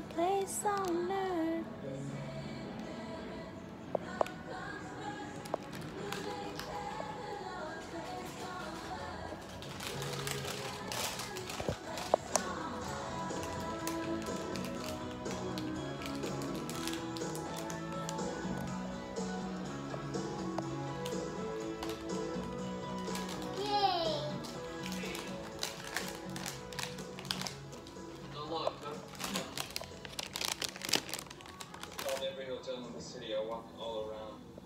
place on earth. every hotel in the city. I walk all around.